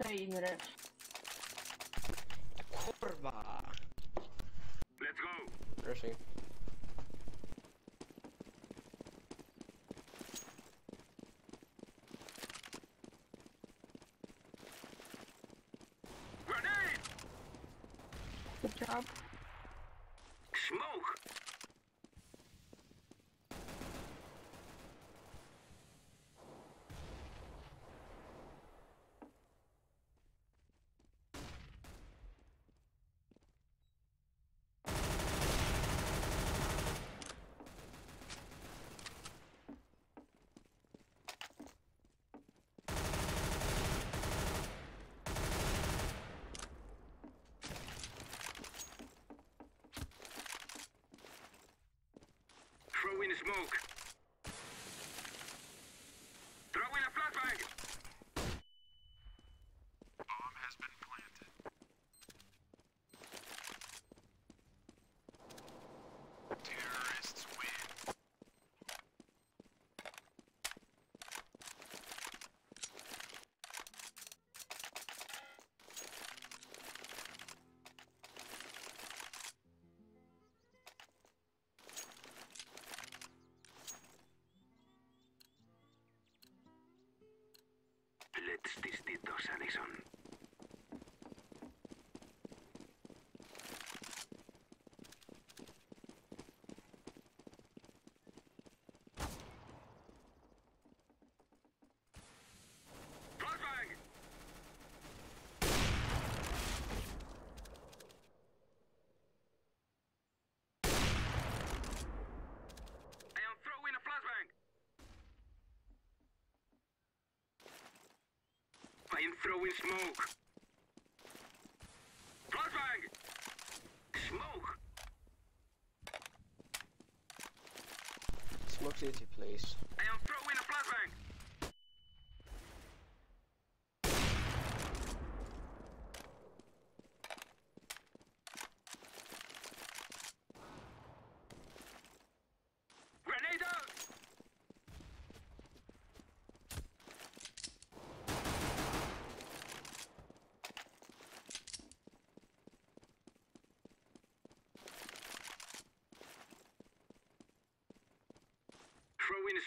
Stoi in red. Kurwa! Let's go. Rushing. Grenade! Good job. Smoke! In smoke. cosa son throwing smoke. Flashbang! Smoke! Smoke city, please. I am throwing a flashbang! Grenade out! Throw in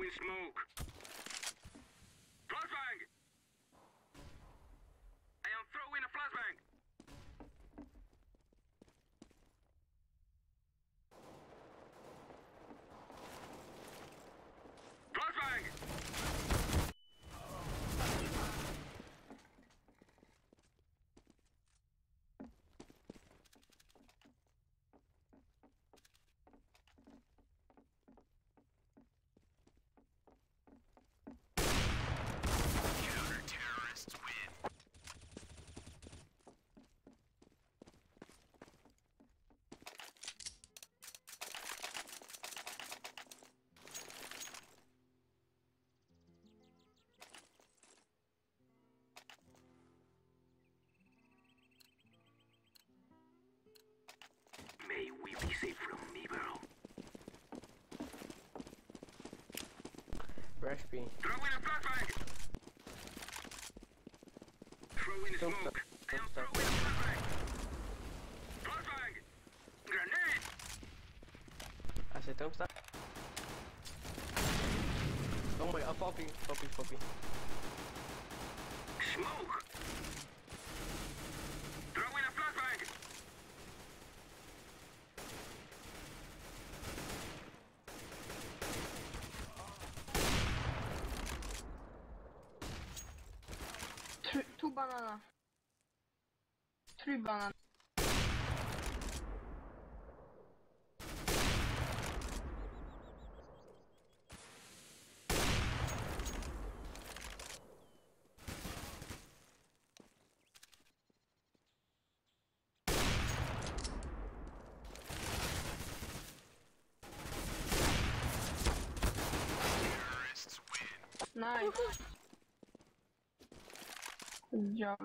I smoke. Crash B. Throw in a flashbang. Throw in Don't smoke. stop, don't throw in a flashbang. Flashbang. Grenade. I said don't stop. Oh my god, Poppy, Poppy, Poppy. Smoke. Banana. Three banana. Nice. Good job,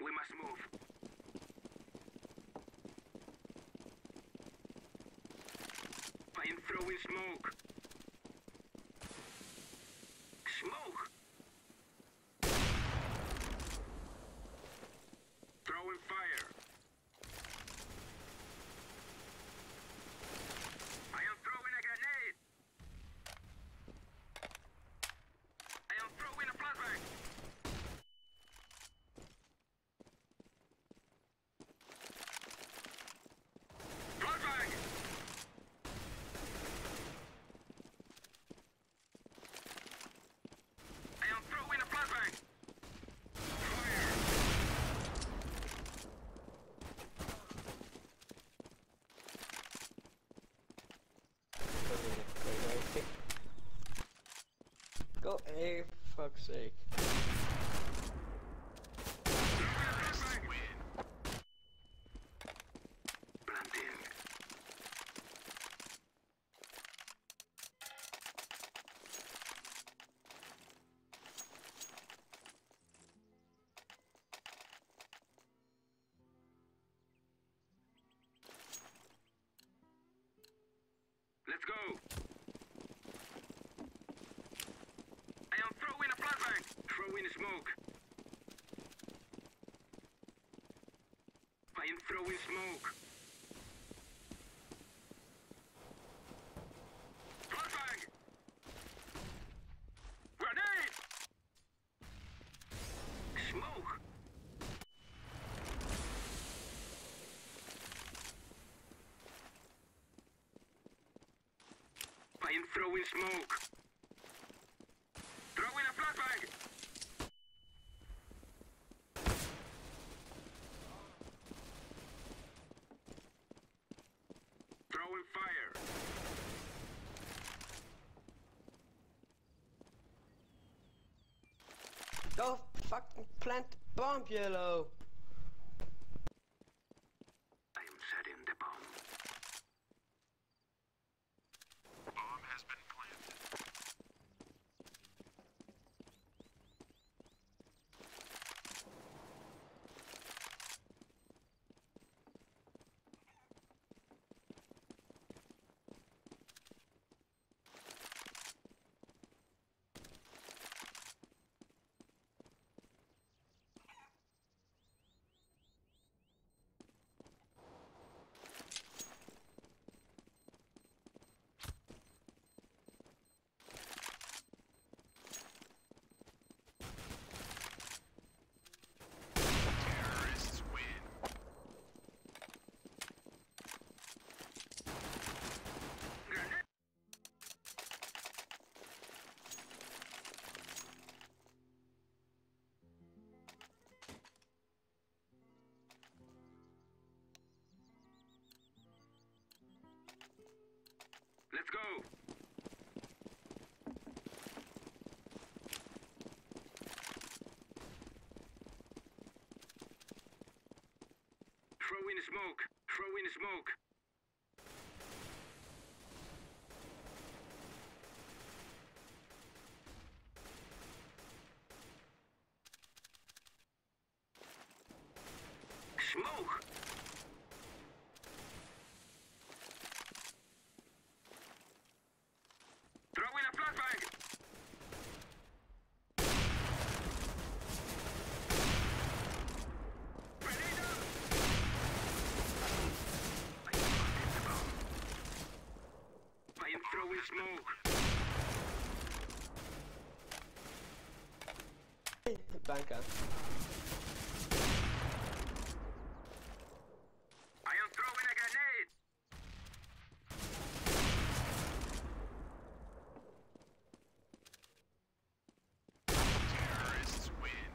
We must move. I am throwing smoke. Smoke. Throwing fire. I am throwing a grenade. I am throwing a flashbang. Flashbang. I am throwing a flashbang. Fire. Go A, fuck's sake. Let's go. I am throwing a flashbang. Throwing smoke. I am throwing smoke. I am throwing smoke. Throwing a flashbang! Throwing fire. Go fucking plant bomb, yellow! Let's go. Throw in smoke. Throw in smoke. throwing smoke. Banka. I am throwing a grenade. Terrorists win.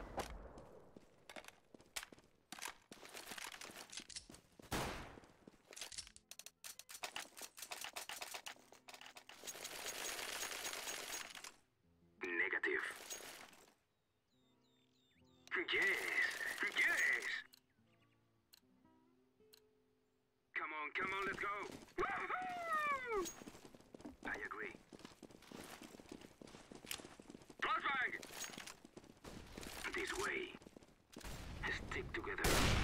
Negative. Yes, yes. Come on, come on, let's go. Woohoo! I agree. Flashbang! This way. Stick together.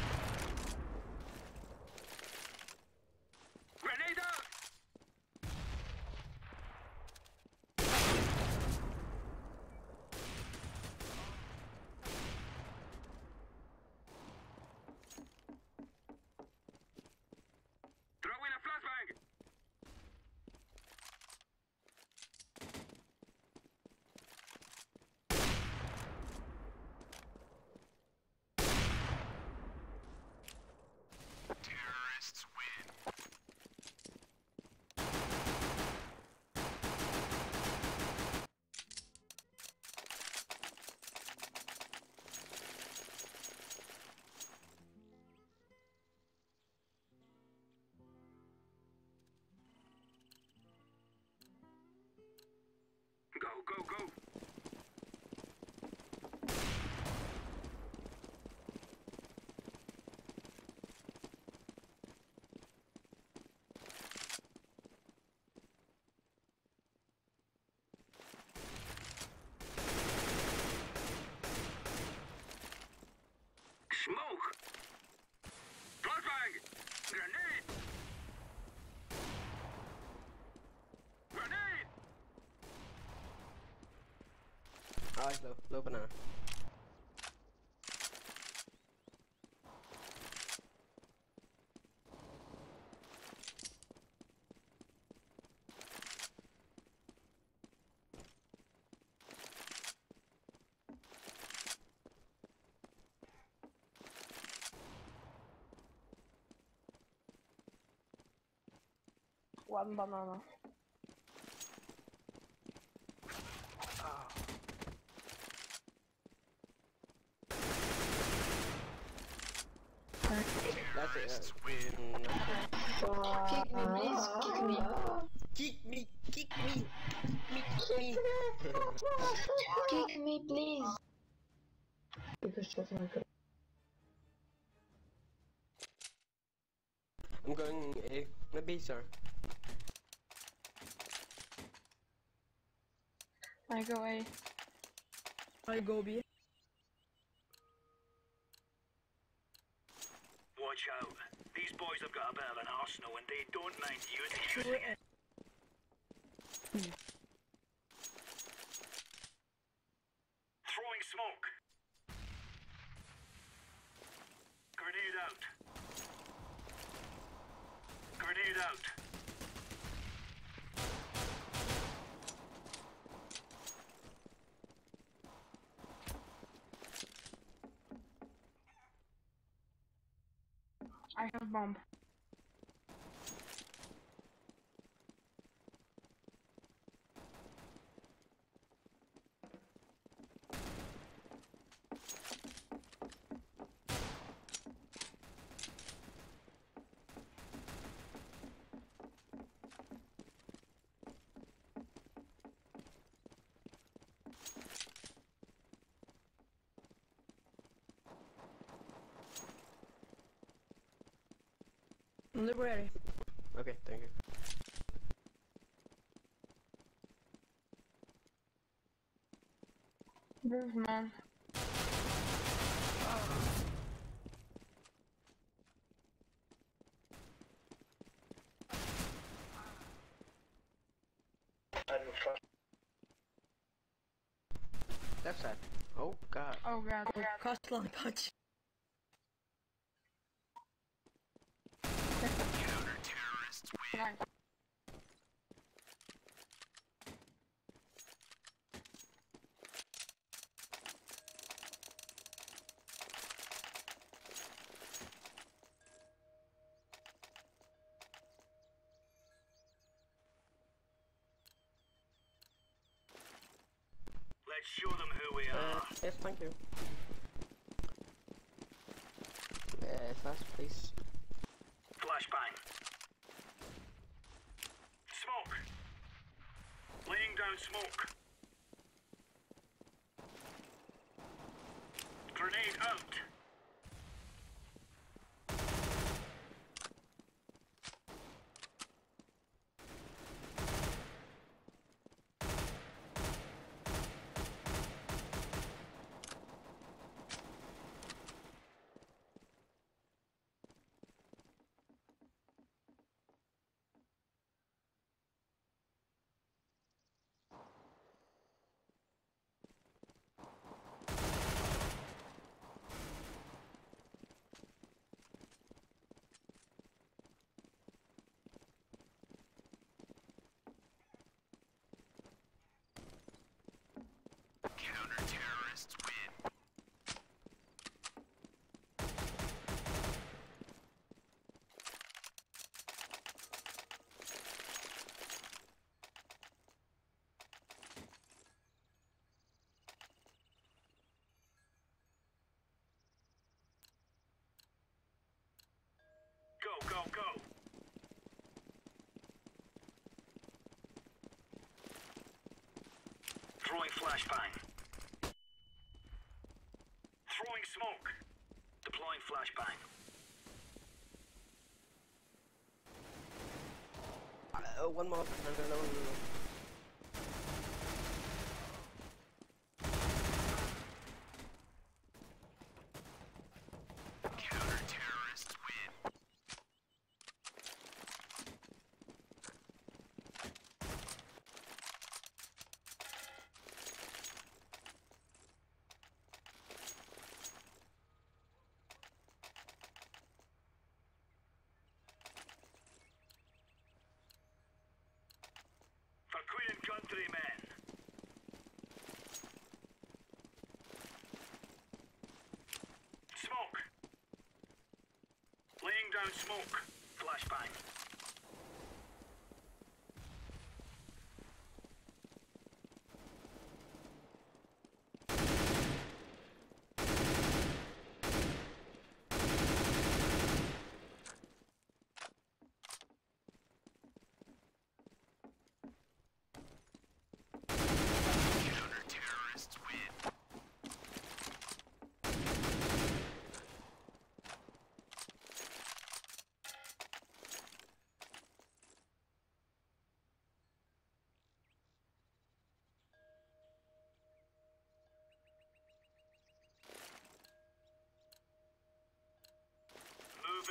Ah, low. Low banana. One banana. That's it. Mm, Kick me, please. Kick me. Kick me, kick me, me, kick me. Kick me, please. I'm going A. Maybe sir. I go A. I go B. Out. These boys have got a bit of an arsenal and they don't mind using it. Throwing smoke. Grenade out. Grenade out. I have bomb. I'm ready. Okay, thank you. Move, man. Left side. Oh god. Oh god. Cost long punch. Let's show them who we are. Uh, yes, thank you. Uh, yeah, that's please. Smoke. Grenade out. Counter-terrorists win. Go, go, go. Throwing flashbang. Throwing smoke. Deploying flashbang. Uh, one more. No, no, no, no, no. Counter-terrorists win. For Queen and Country, men. Smoke. Laying down smoke. Flashbang.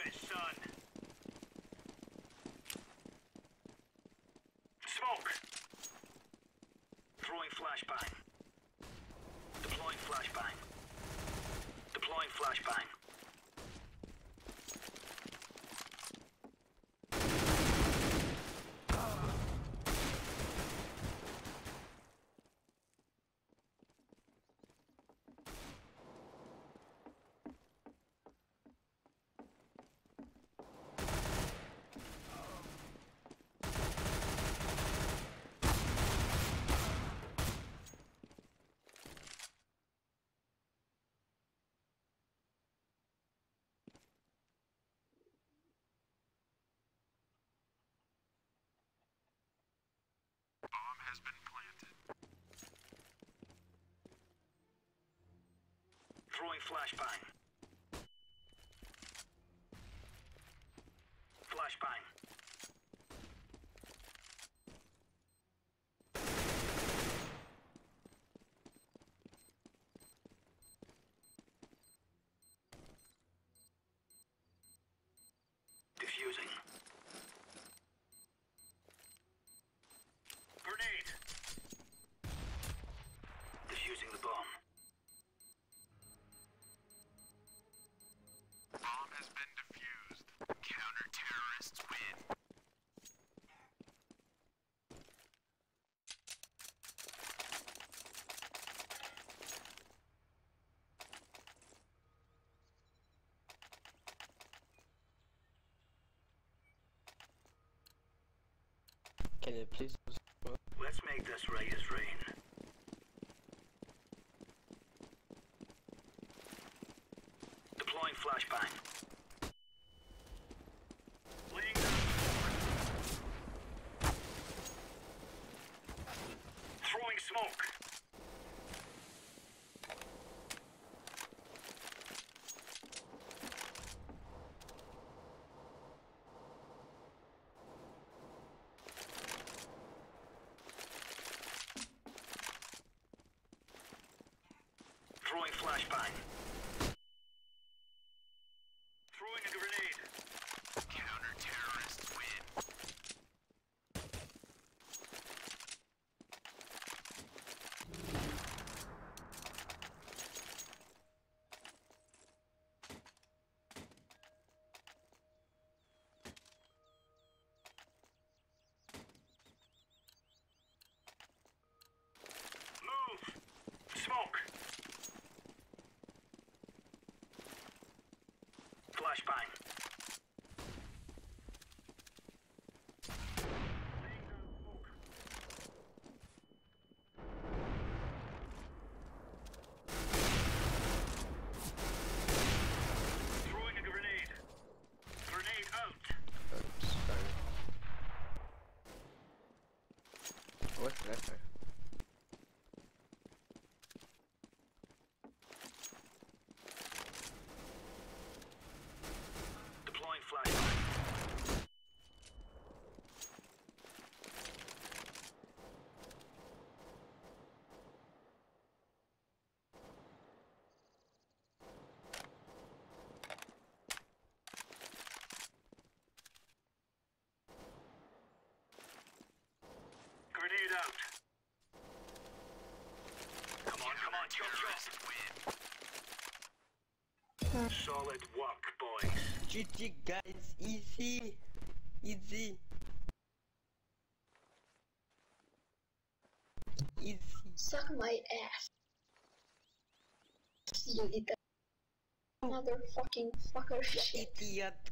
It, son. Smoke. Throwing flashbang. Deploying flashbang. Deploying flashbang. Bomb has been planted. Throwing flashbang. Flashbang. Defusing. Grenade. Defusing the bomb. Bomb has been defused. Counter-terrorists win. Can you please? Let's make this right as rain. Flashbang. Throwing a grenade. Counter-terrorists win. Move. Smoke. Flashbang. Laying down smoke. Throwing a grenade. Grenade out. Oops, sorry. What's that there? Deploying flashbang. Grenade out. Come on, come on, jump, jump. Solid work, boys. GG guys, easy, easy, easy. Suck my ass. You idiot. Motherfucking fucker shit. Idiot.